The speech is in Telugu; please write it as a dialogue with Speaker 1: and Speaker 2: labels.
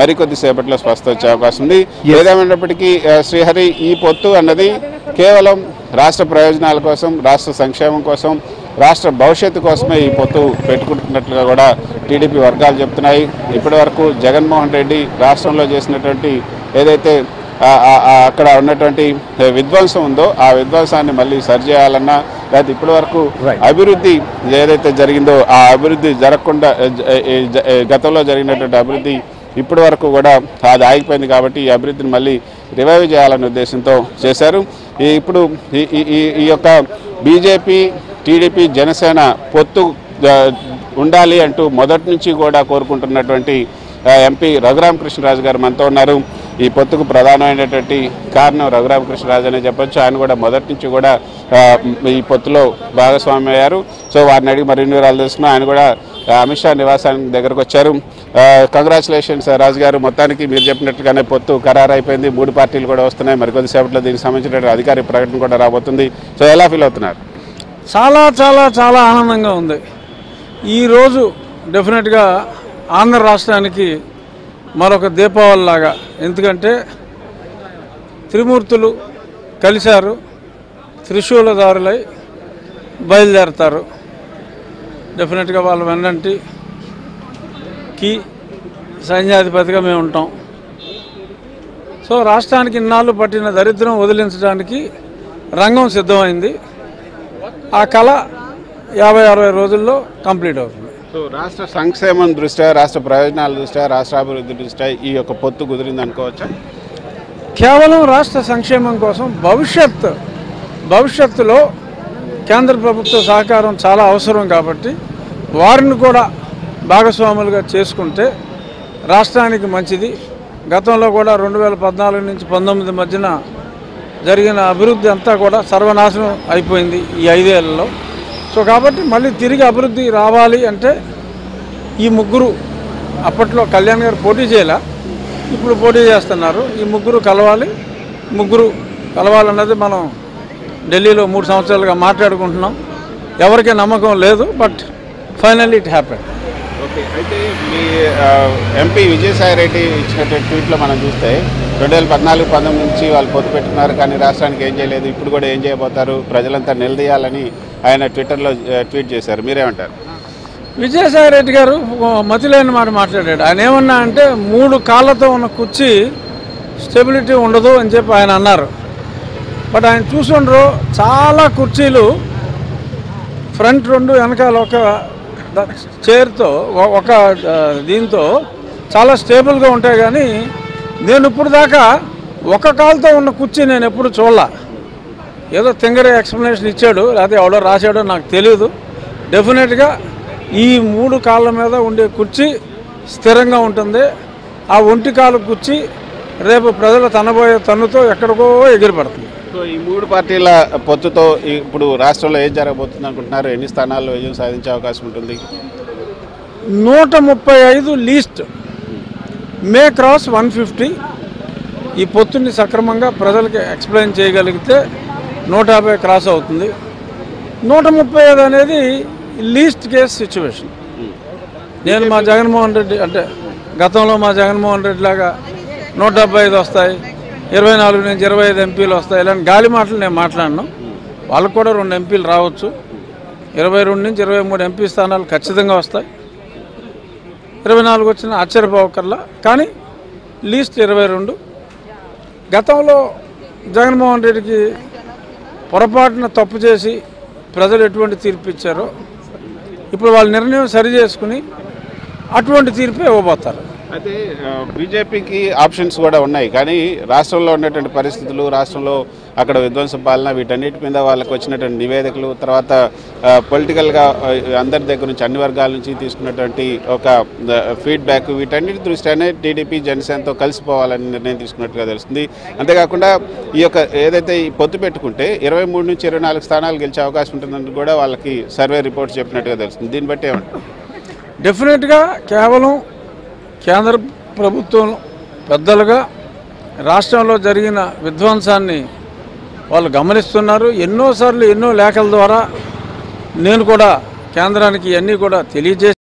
Speaker 1: మరికొద్ది సేపట్లో స్పష్టత వచ్చే అవకాశం ఉంది. ఏదేమైనప్పటికీ శ్రీహరి ఈ పొత్తు అన్నది కేవలం రాష్ట్ర ప్రయోజనాల కోసం రాష్ట్ర సంక్షేమం కోసం రాష్ట్ర భవిష్యత్తు కోసమే ఈ పొత్తు పెట్టుకుంటున్నట్లుగా కూడా టీడీపీ వర్గాలు చెప్తున్నాయి. ఇప్పటి వరకు జగన్మోహన్ రెడ్డి రాష్ట్రంలో చేసినటువంటి ఏదైతే అక్కడ ఉన్నటువంటి విధ్వంసం ఉందో ఆ విధ్వంసాన్ని మళ్ళీ సరిచేయాలన్నా లేకపోతే ఇప్పటి వరకు అభివృద్ధి ఏదైతే జరిగిందో ఆ అభివృద్ధి జరగకుండా గతంలో జరిగినటువంటి అభివృద్ధి ఇప్పటి వరకు కూడా అది ఆగిపోయింది కాబట్టి ఈ అభివృద్ధిని మళ్ళీ రివైవ్ చేయాలనే ఉద్దేశంతో చేశారు. ఈ ఇప్పుడు ఈ ఈ- ఈ- యొక్క బీజేపీ టీడీపీ జనసేన పొత్తు ఉండాలి అంటూ మొదటి నుంచి కూడా కోరుకుంటున్నటువంటి ఎంపీ రఘురామకృష్ణరాజు గారు మనతో ఉన్నారు. ఈ పొత్తుకు ప్రధానమైనటువంటి కారణం రఘురామకృష్ణరాజు అనే చెప్పొచ్చు. ఆయన కూడా మొదటి నుంచి కూడా ఈ పొత్తులో భాగస్వామి అయ్యారు. సో వారిని అడిగి మరిన్ని వివరాలు తెలుసుకున్నాం ఆయన కూడా అమిత్ షా నివాసానికి దగ్గరకు వచ్చారు. కంగ్రాచులేషన్స్ రాజు గారు మొత్తానికి మీరు చెప్పినట్టుగానే పొత్తు ఖరారు అయిపోయింది మూడు పార్టీలు కూడా వస్తున్నాయి. మరికొద్దిసేపట్లో దీనికి సంబంధించిన అధికారిక ప్రకటన కూడా రాబోతుంది. సో ఎలా ఫీల్ అవుతున్నారు?
Speaker 2: చాలా చాలా చాలా ఆనందంగా ఉంది. ఈరోజు డెఫినెట్గా ఆంధ్ర రాష్ట్రానికి మరొక దీపావళిలాగా. ఎందుకంటే త్రిమూర్తులు కలిశారు త్రిశూలదారులై బయలుదేరతారు. డెఫినెట్గా వాళ్ళ వెన్నంటి కి సైన్యాధిపతిగా మేము ఉంటాం. సో రాష్ట్రానికి ఇన్నాళ్ళు పట్టిన దరిద్రం వదిలించడానికి రంగం సిద్ధమైంది. ఆ కళ యాభై అరవై రోజుల్లో కంప్లీట్ అవుతుంది.
Speaker 1: సో రాష్ట్ర సంక్షేమం దృష్ట్యా రాష్ట్ర ప్రయోజనాల దృష్ట్యా రాష్ట్ర అభివృద్ధి దృష్ట్యా ఈ యొక్క పొత్తు కుదిరింది అనుకోవచ్చా?
Speaker 2: కేవలం రాష్ట్ర సంక్షేమం కోసం భవిష్యత్ భవిష్యత్తులో కేంద్ర ప్రభుత్వ సహకారం చాలా అవసరం కాబట్టి వారిని కూడా భాగస్వాములుగా చేసుకుంటే రాష్ట్రానికి మంచిది. గతంలో కూడా రెండు వేల పద్నాలుగు నుంచి పంతొమ్మిది మధ్యన జరిగిన అభివృద్ధి అంతా కూడా సర్వనాశనం అయిపోయింది ఈ ఐదేళ్ళలో. సో కాబట్టి మళ్ళీ తిరిగి అభివృద్ధి రావాలి అంటే ఈ ముగ్గురు అప్పట్లో కళ్యాణ్ గారు పోటీ చేయాల? ఇప్పుడు పోటీ చేస్తున్నారు. ఈ ముగ్గురు కలవాలి. ముగ్గురు కలవాలన్నది మనం ఢిల్లీలో మూడు సంవత్సరాలుగా మాట్లాడుకుంటున్నాం. ఎవరికీ నమ్మకం లేదు but finally it happen.
Speaker 1: Okay అయితే మీ ఎంపీ విజయసాయి రెడ్డి ఇచ్చినటువంటి ట్వీట్లో మనం చూస్తే రెండు వేల పద్నాలుగు పంతొమ్మిది నుంచి వాళ్ళు పొత్తు పెట్టుకున్నారు కానీ రాష్ట్రానికి ఏం చేయలేదు ఇప్పుడు కూడా ఏం చేయబోతారు ప్రజలంతా నిలదీయాలని ఆయన ట్విట్టర్లో ట్వీట్ చేశారు. మీరేమంటారు?
Speaker 2: విజయసాయి రెడ్డి గారు మతిలేని మాట మాట్లాడాడు. ఆయన ఏమన్నా అంటే మూడు కాళ్ళతో ఉన్న కుర్చీ స్టెబిలిటీ ఉండదు అని చెప్పి ఆయన అన్నారు. బట్ ఆయన చూసుండ్రు చాలా కుర్చీలు ఫ్రంట్ రెండు వెనకాల ఒక చైర్తో ఒక దీంతో చాలా స్టేబుల్గా ఉంటాయి కానీ నేను ఇప్పుడు దాకా ఒక కాలుతో ఉన్న కుర్చీ నేను ఎప్పుడు చూడలే. ఏదో తింగరే ఎక్స్ప్లెనేషన్ ఇచ్చాడు లేకపోతే ఎవడో రాశాడో నాకు తెలియదు డెఫినెట్గా ఈ మూడు కాళ్ళ మీద ఉండే కుర్చీ స్థిరంగా ఉంటుంది. ఆ ఒంటి కాలు కుర్చీ రేపు ప్రజల తనబోయే తన్నుతో ఎక్కడికో ఎగిరిపడుతుంది.
Speaker 1: సో ఈ మూడు పార్టీల పొత్తుతో ఇప్పుడు రాష్ట్రంలో ఏం జరగబోతుంది అనుకుంటున్నారు? ఎన్ని స్థానాల్లో విజయం సాధించే అవకాశం ఉంటుంది?
Speaker 2: నూట ముప్పై ఐదు least. May cross one fifty. ఈ పొత్తుని సక్రమంగా ప్రజలకి ఎక్స్ప్లెయిన్ చేయగలిగితే నూట యాభై క్రాస్ అవుతుంది. నూట ముప్పై ఐదు అనేది లీస్ట్ కేస్ సిచ్యువేషన్. నేను మా జగన్మోహన్ రెడ్డి అంటే గతంలో మా జగన్మోహన్ రెడ్డి లాగా నూట డెబ్బై ఐదు వస్తాయి. ఇరవై నాలుగు నుంచి ఇరవై ఐదు ఎంపీలు వస్తాయి. ఇలాంటి గాలి మాటలు నేను మాట్లాడను. వాళ్ళకు కూడా రెండు ఎంపీలు రావచ్చు. ఇరవై రెండు నుంచి ఇరవై మూడు ఎంపీ స్థానాలు ఖచ్చితంగా వస్తాయి. ఇరవై నాలుగు వచ్చిన ఆశ్చర్యపోకర్లా. కానీ లీస్ట్ ఇరవై రెండు. గతంలో జగన్మోహన్ రెడ్డికి పొరపాటున తప్పు చేసి ప్రజలు ఎటువంటి తీర్పు ఇచ్చారో ఇప్పుడు వాళ్ళ నిర్ణయం సరి చేసుకుని అటువంటి తీర్పే ఇవ్వబోతారు.
Speaker 1: అయితే బీజేపీకి ఆప్షన్స్ కూడా ఉన్నాయి. కానీ రాష్ట్రంలో ఉన్నటువంటి పరిస్థితులు రాష్ట్రంలో అక్కడ విధ్వంస పాలన వీటన్నిటి మీద వాళ్ళకి వచ్చినటువంటి నివేదికలు తర్వాత పొలిటికల్గా అందరి దగ్గర నుంచి అన్ని వర్గాల నుంచి తీసుకున్నటువంటి ఒక ఫీడ్బ్యాక్ వీటన్నిటి దృష్ట్యానే టీడీపీ జనసేనతో కలిసిపోవాలని నిర్ణయం తీసుకున్నట్టుగా తెలుస్తుంది. అంతేకాకుండా ఈ యొక్క ఏదైతే ఈ పొత్తు పెట్టుకుంటే ఇరవై మూడు నుంచి ఇరవై నాలుగు స్థానాలు గెలిచే అవకాశం ఉంటుందని కూడా వాళ్ళకి సర్వే రిపోర్ట్ చెప్పినట్టుగా తెలుస్తుంది. దీన్ని బట్టి ఏమంటారు?
Speaker 2: డెఫినెట్గా కేవలం కేంద్ర ప్రభుత్వం పెద్దలుగా రాష్ట్రంలో జరిగిన విధ్వంసాన్ని వాళ్ళు గమనిస్తున్నారు. ఎన్నోసార్లు ఎన్నో లేఖల ద్వారా నేను కూడా కేంద్రానికి ఇవన్నీ కూడా తెలియజేసి